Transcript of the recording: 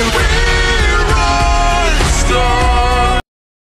you